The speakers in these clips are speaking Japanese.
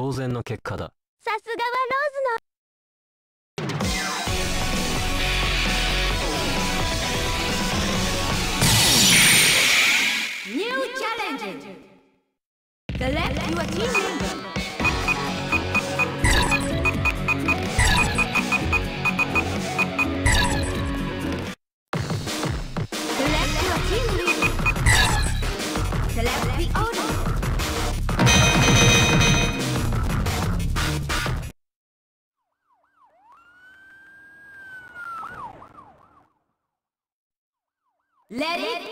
当然の結果だ。さすがはローズの。ニューチャレンジ The left you are teaching Let it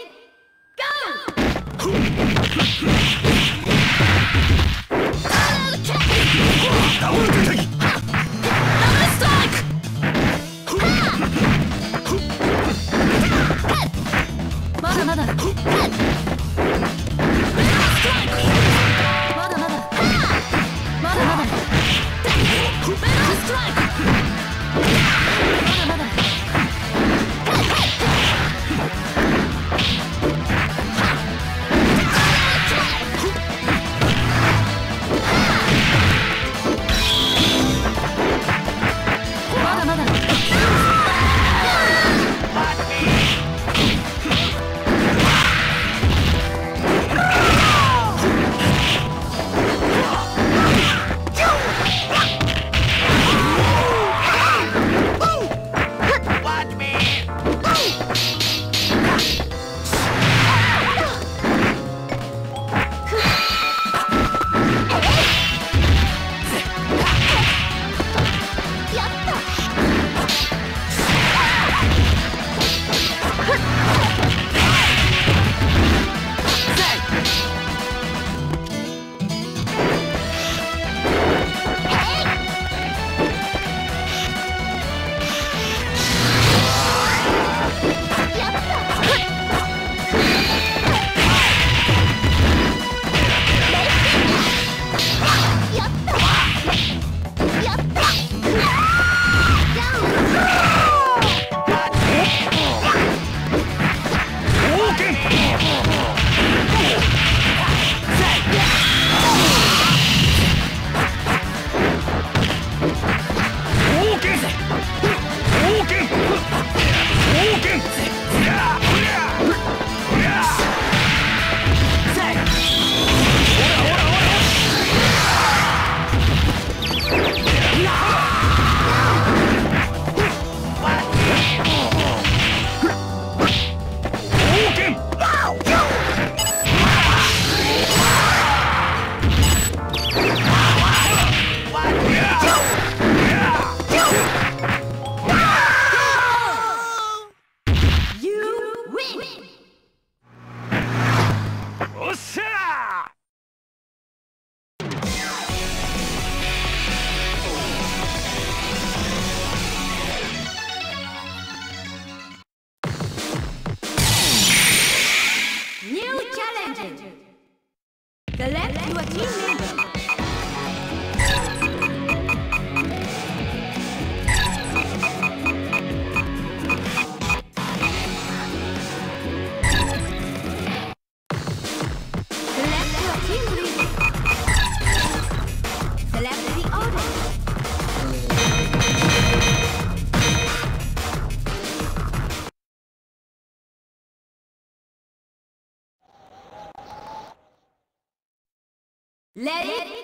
Let it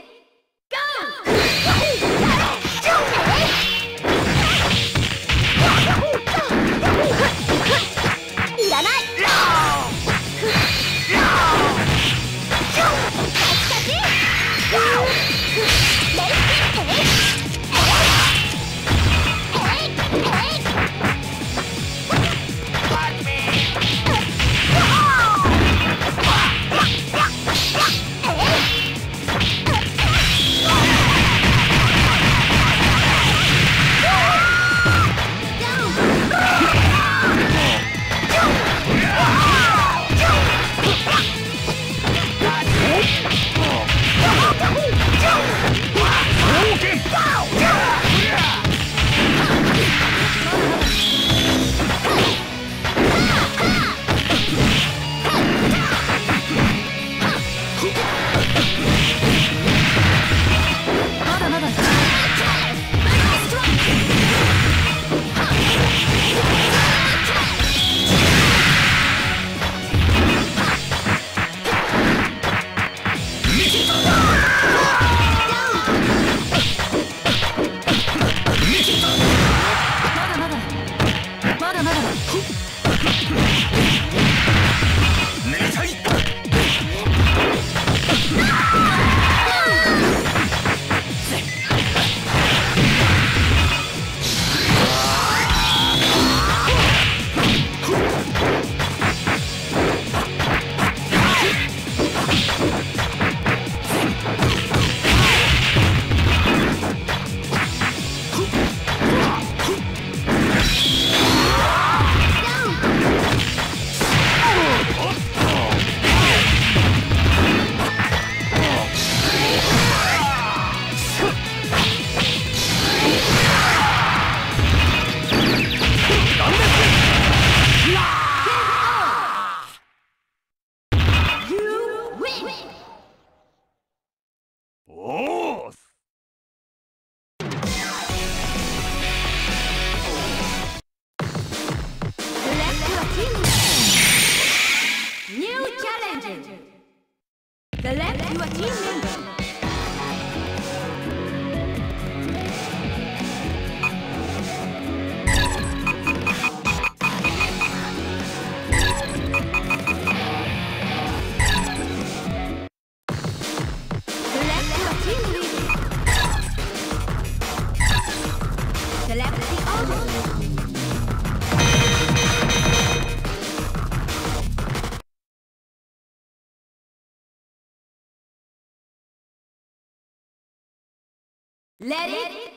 Let, it, it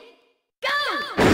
go! go!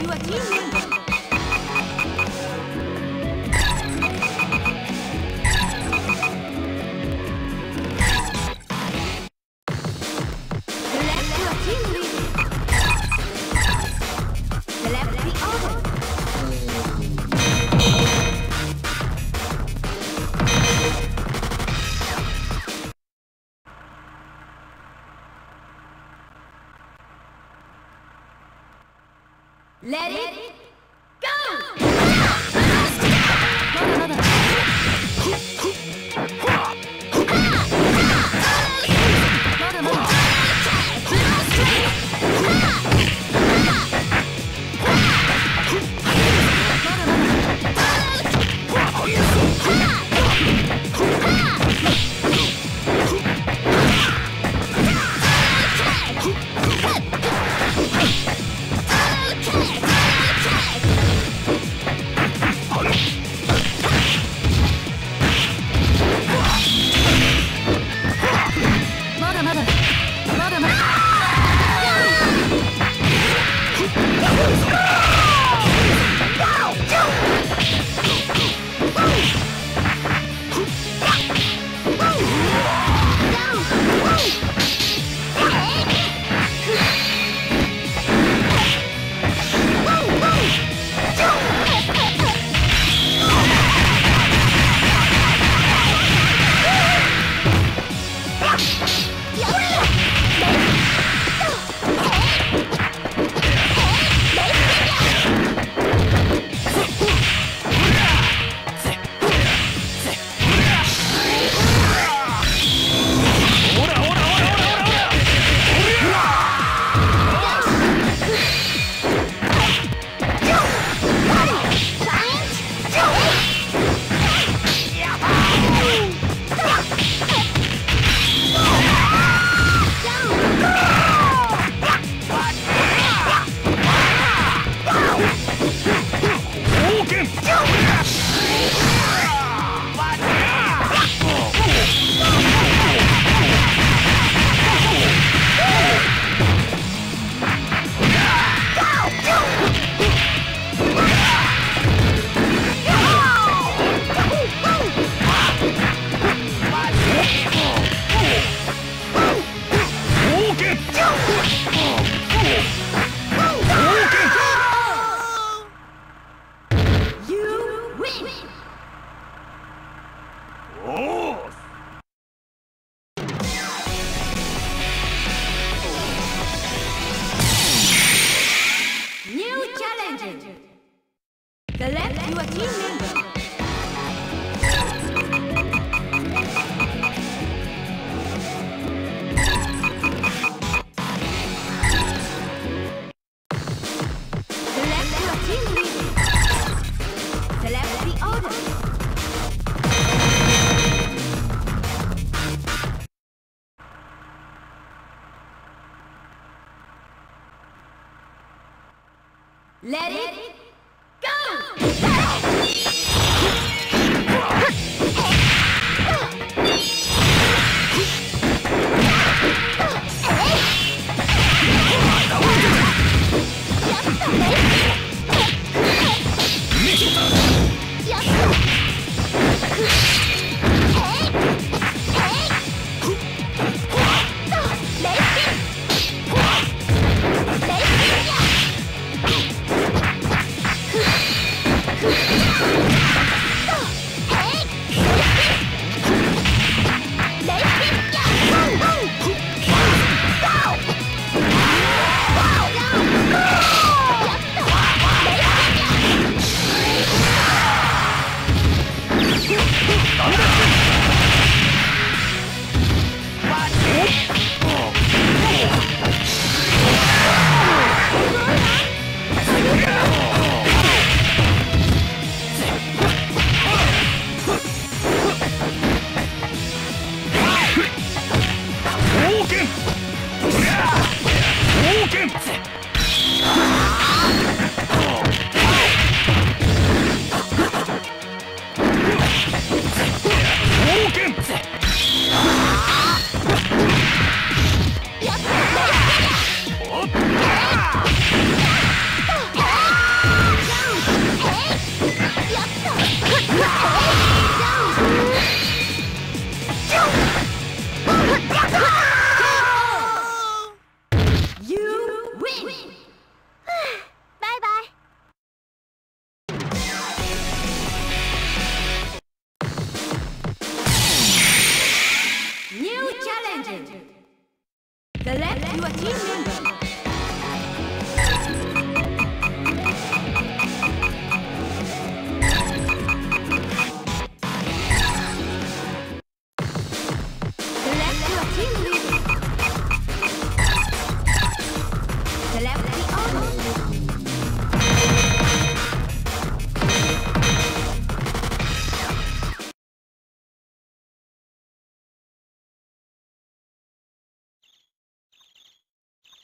Select your team member. Let it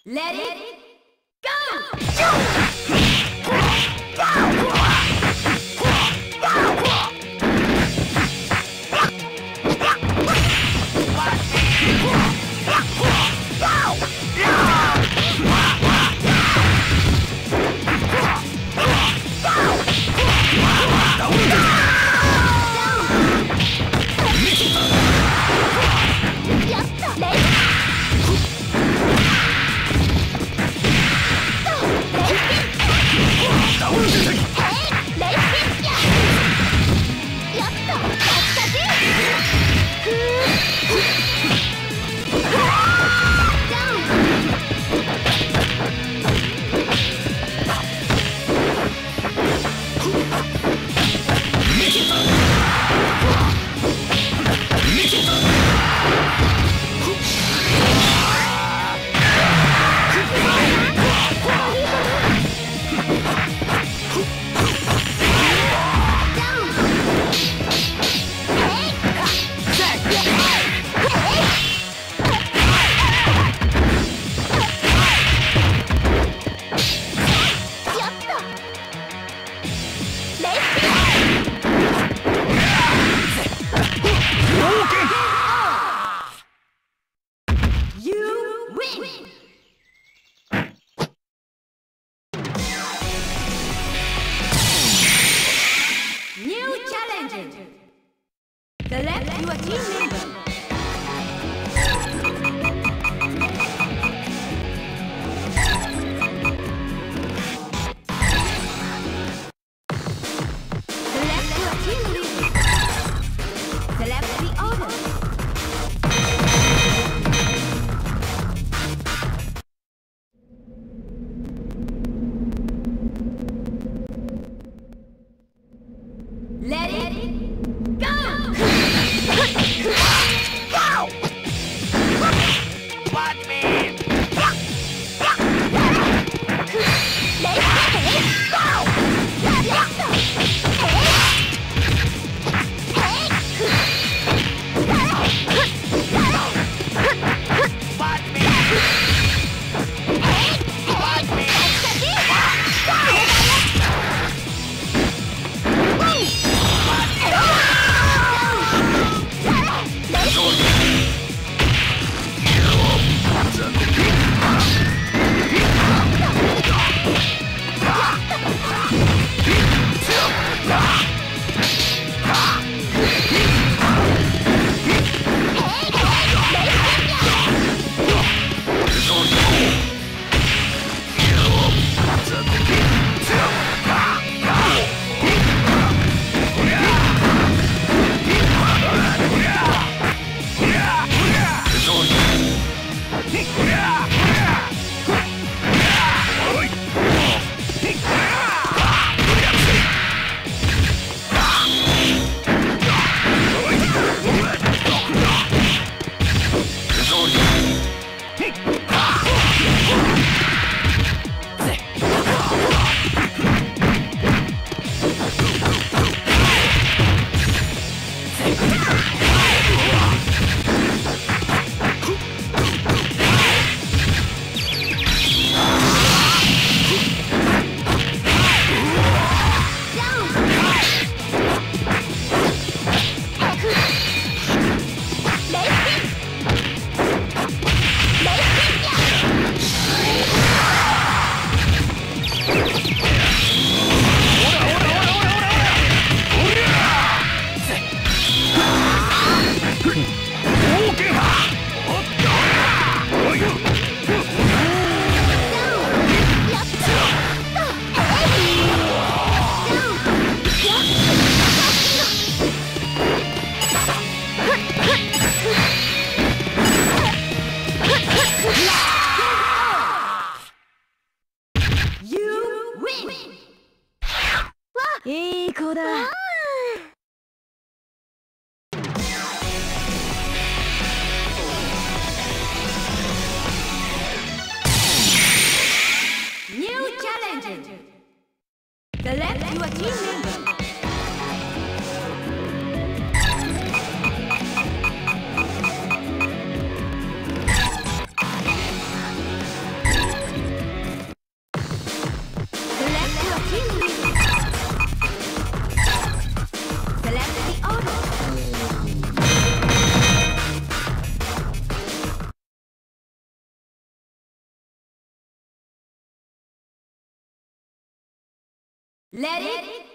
Let it go! You 高だ。Let it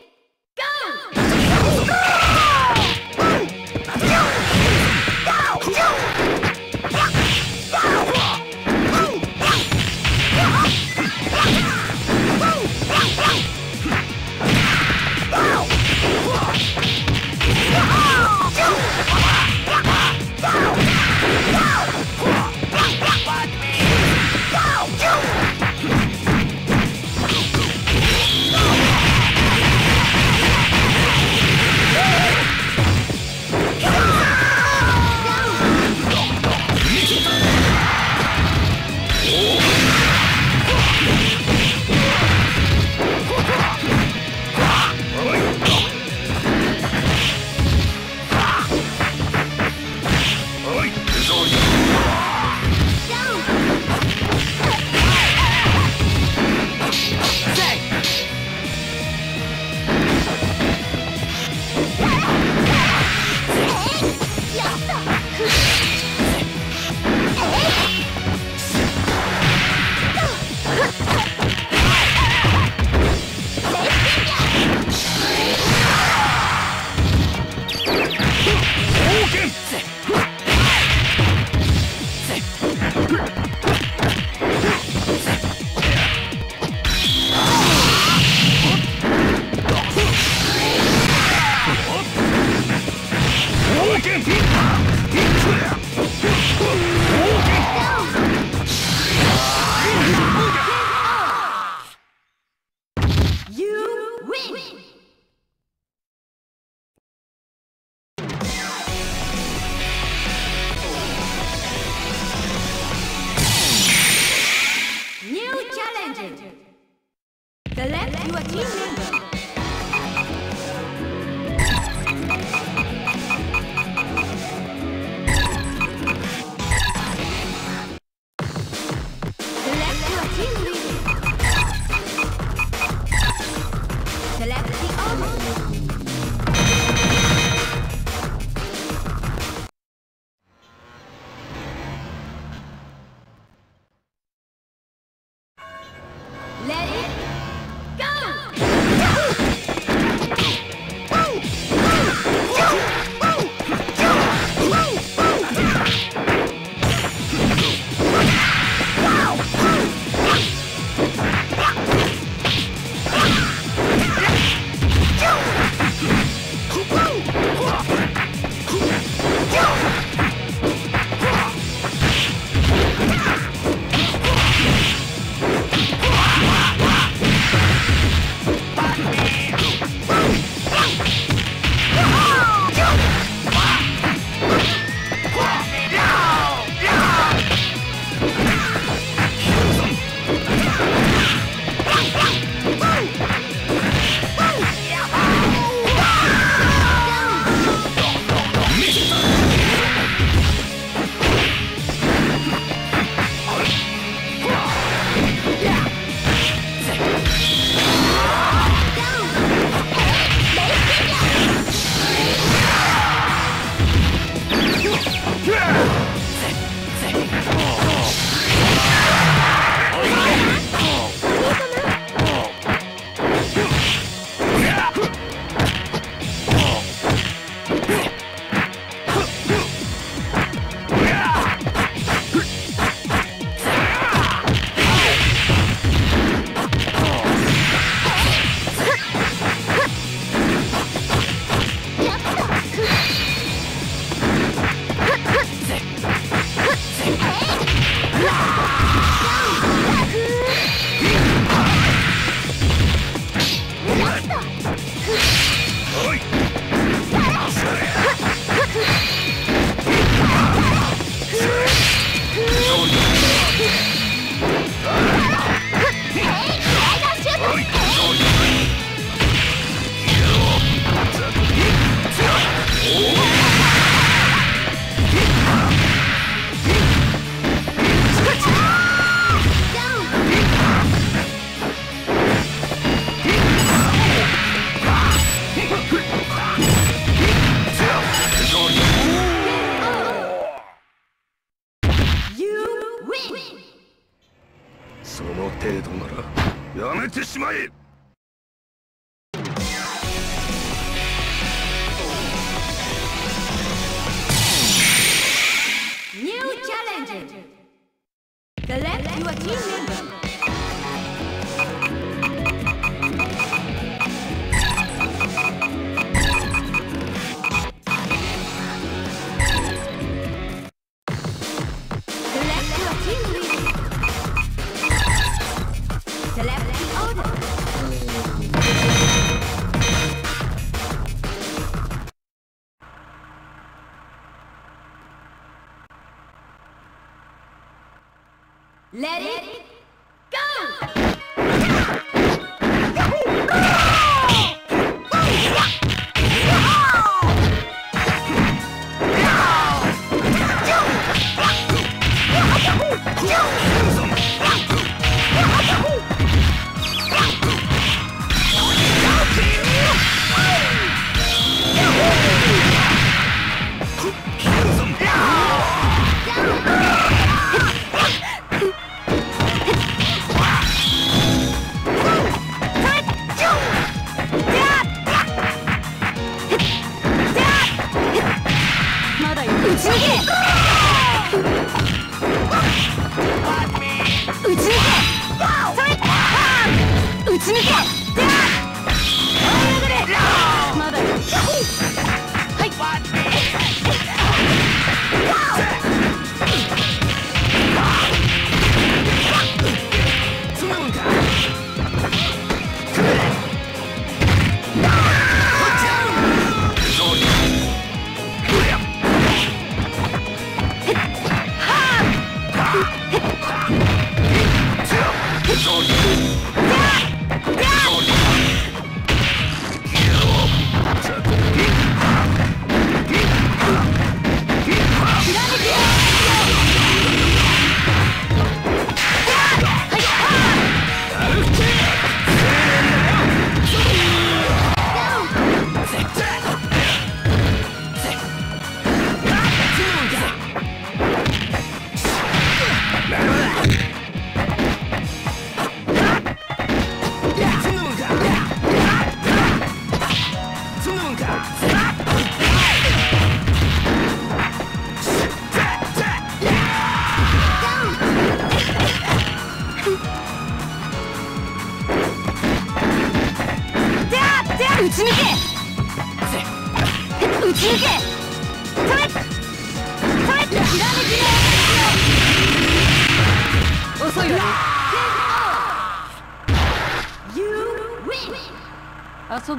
ち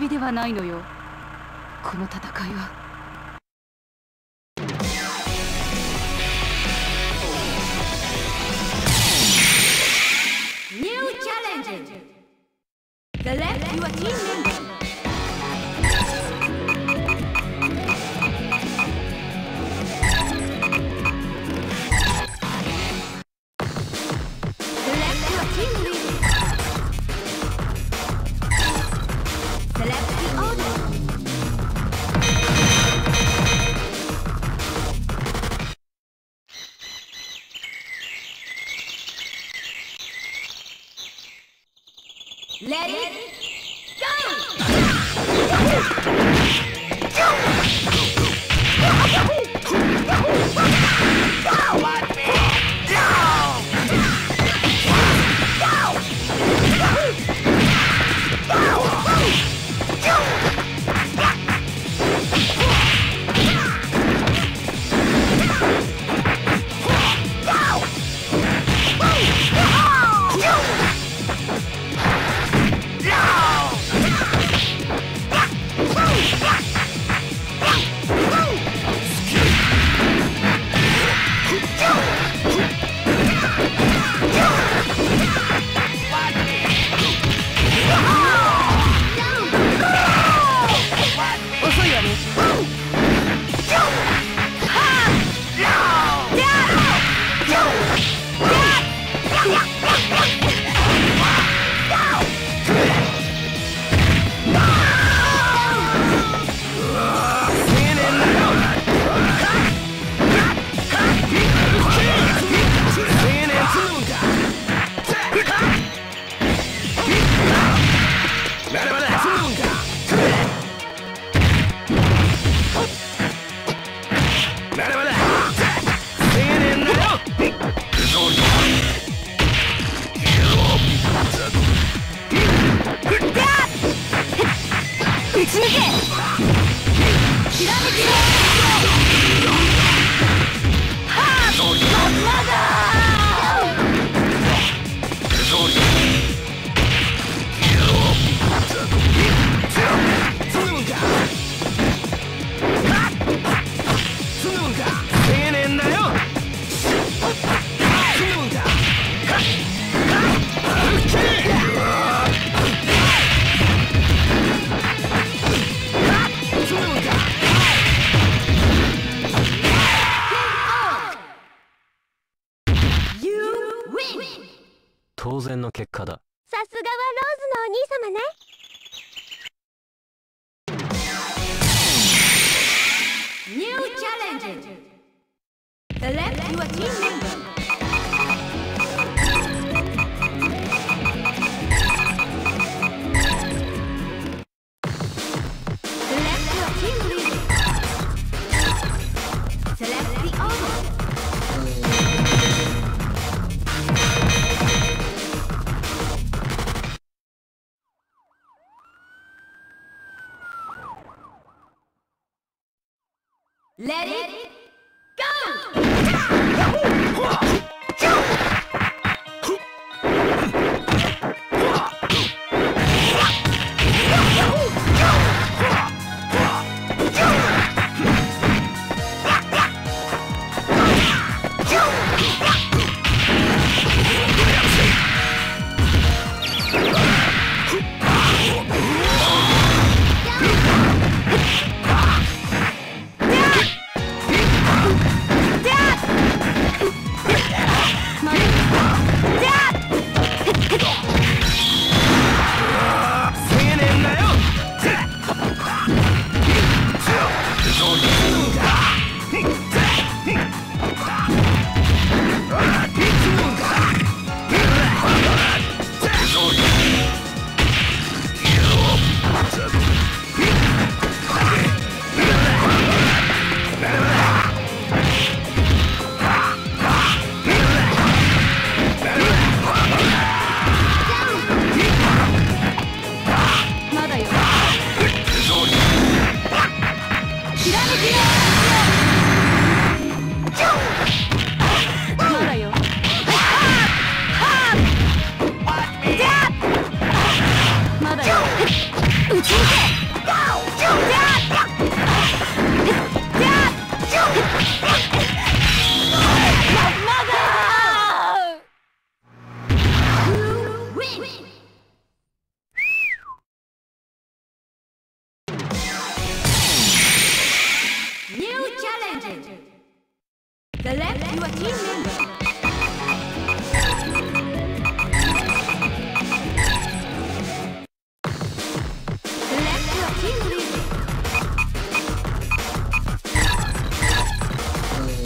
びではないのよこの戦いは。New challenges! The left, your team members.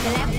Left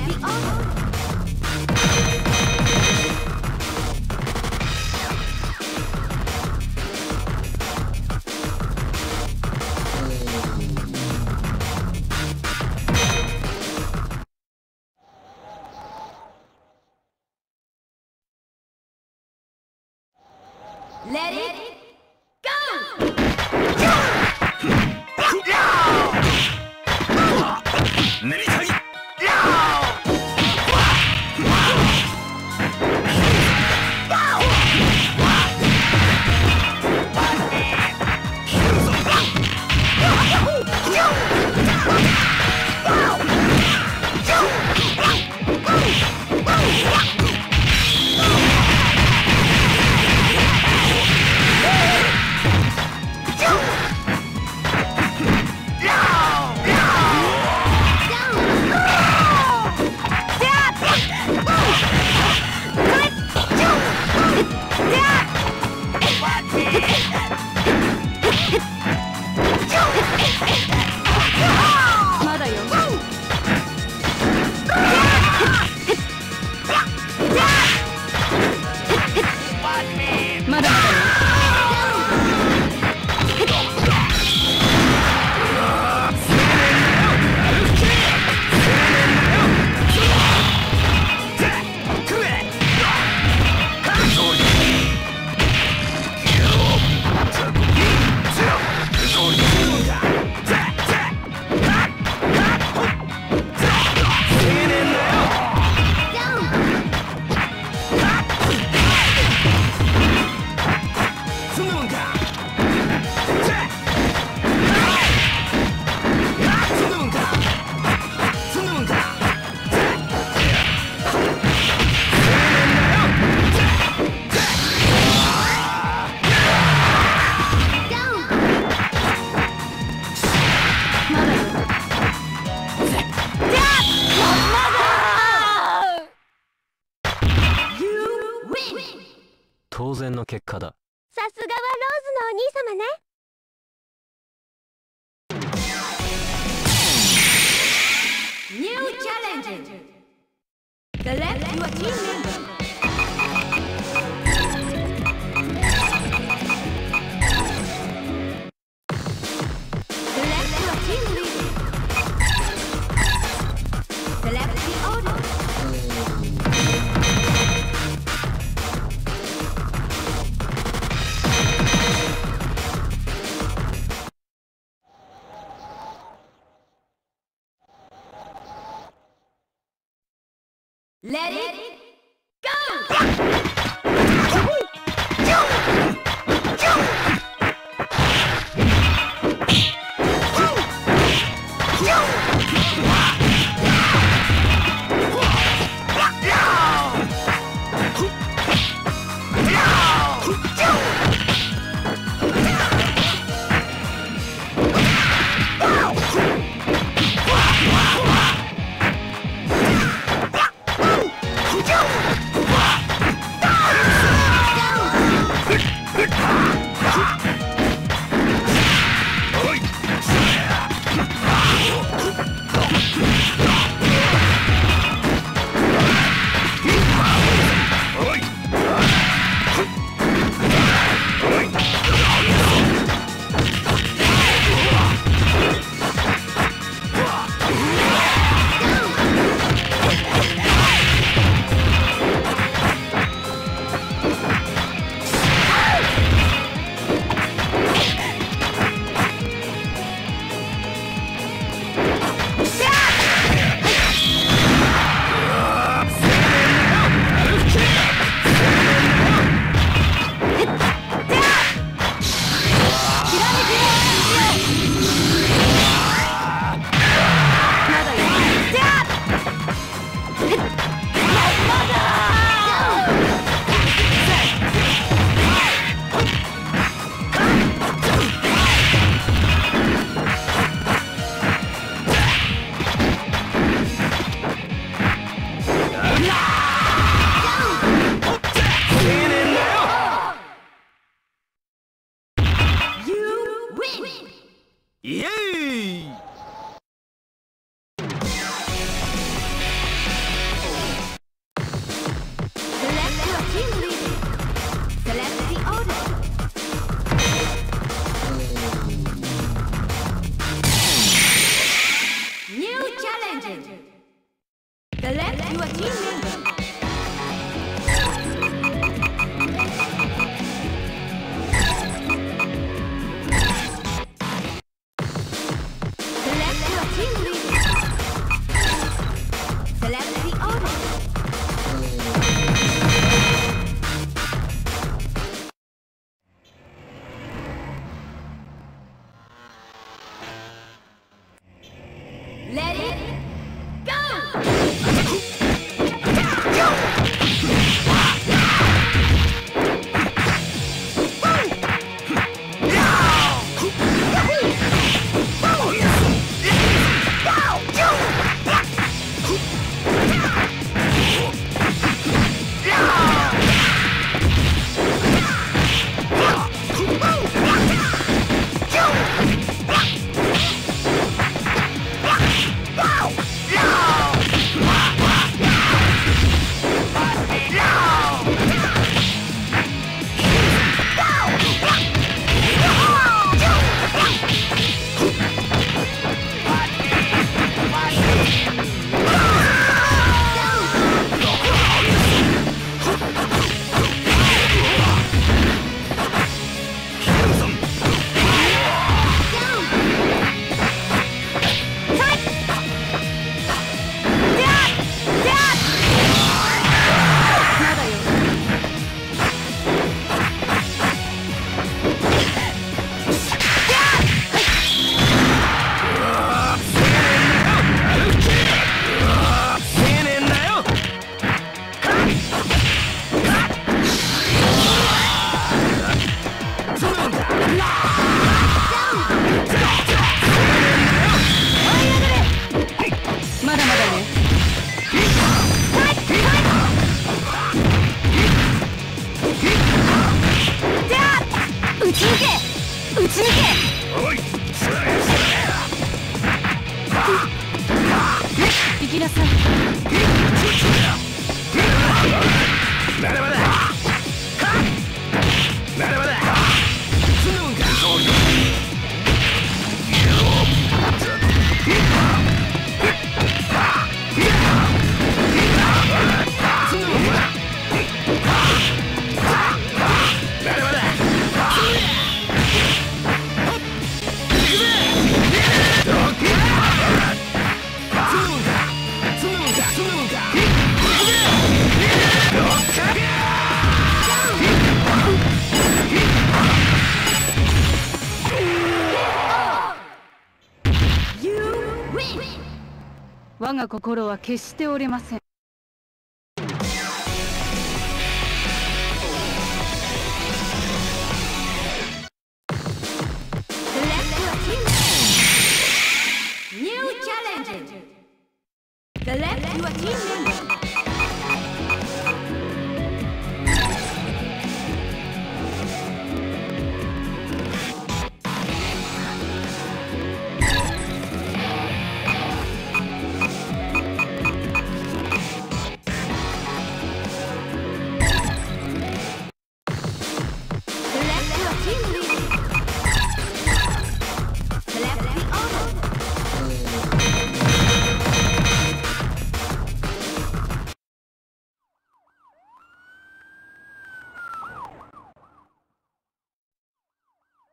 心は決しておりません。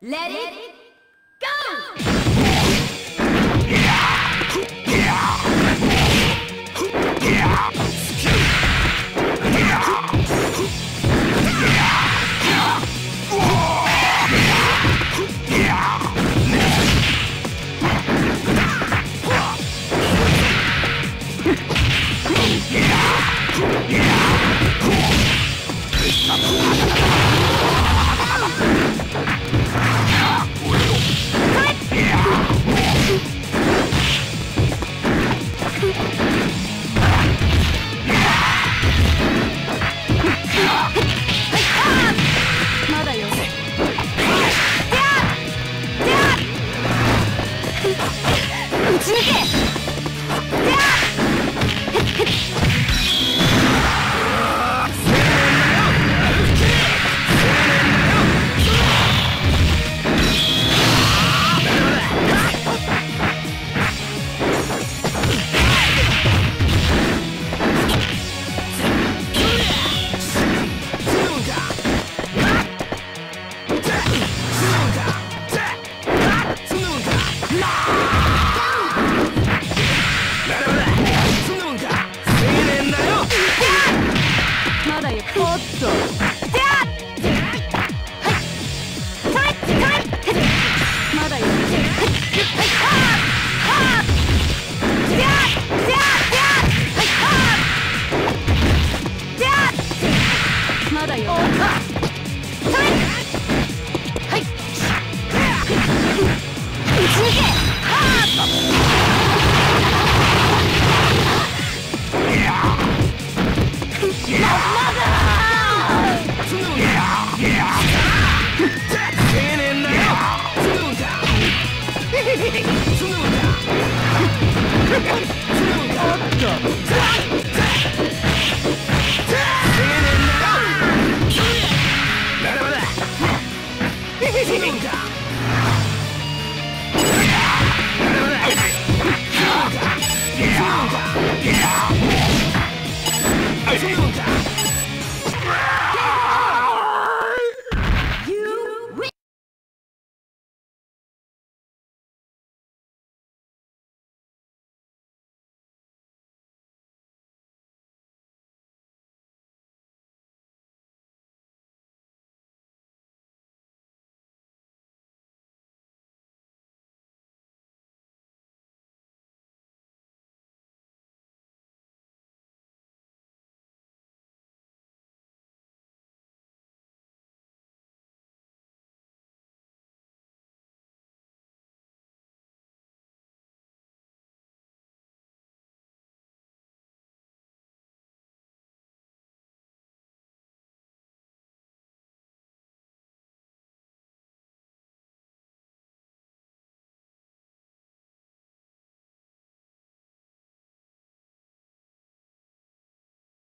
Let, Let it